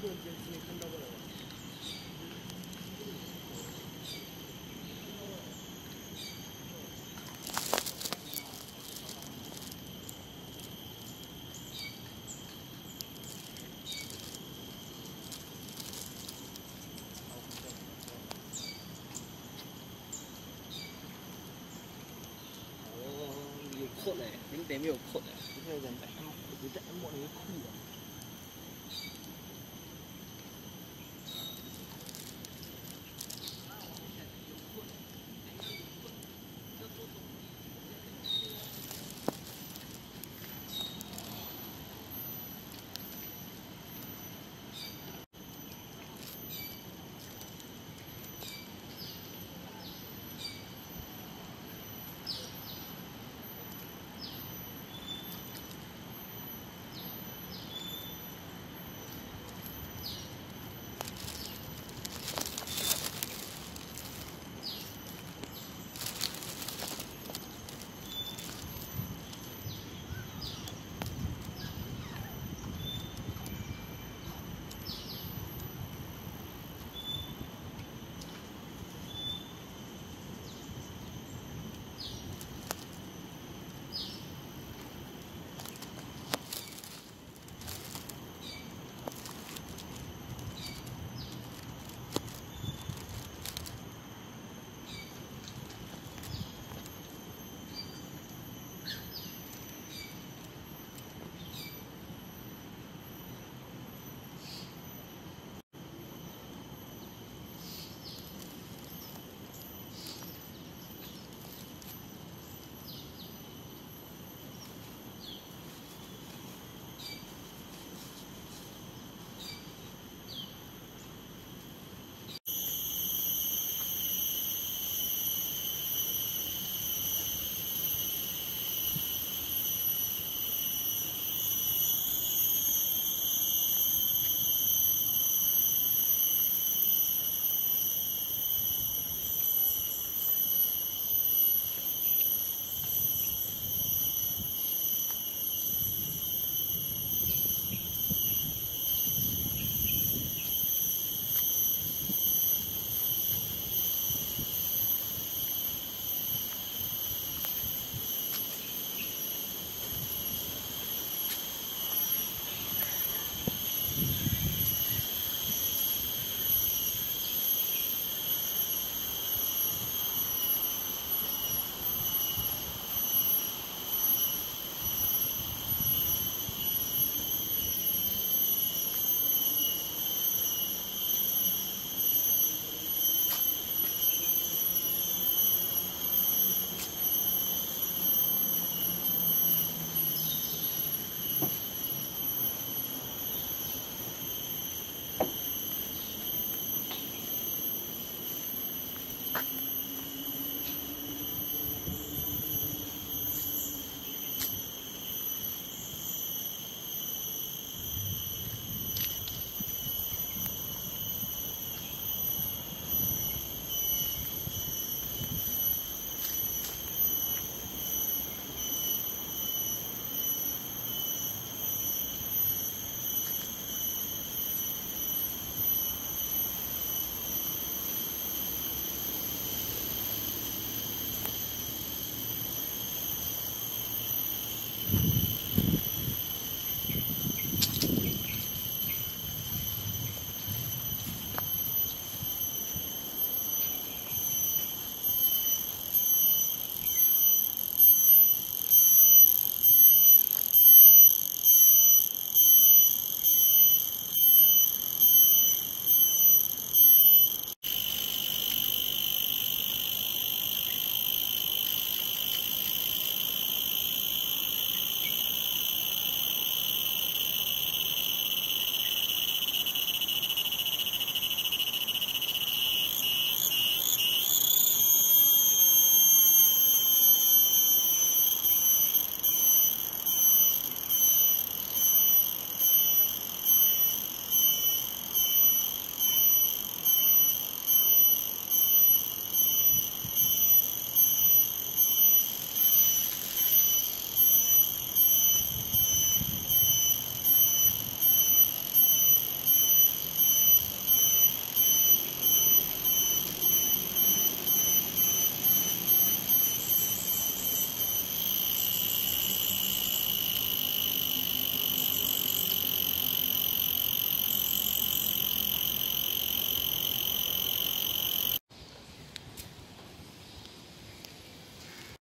哦，有扩嘞，零点没有扩嘞，零点。